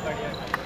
बढ़िया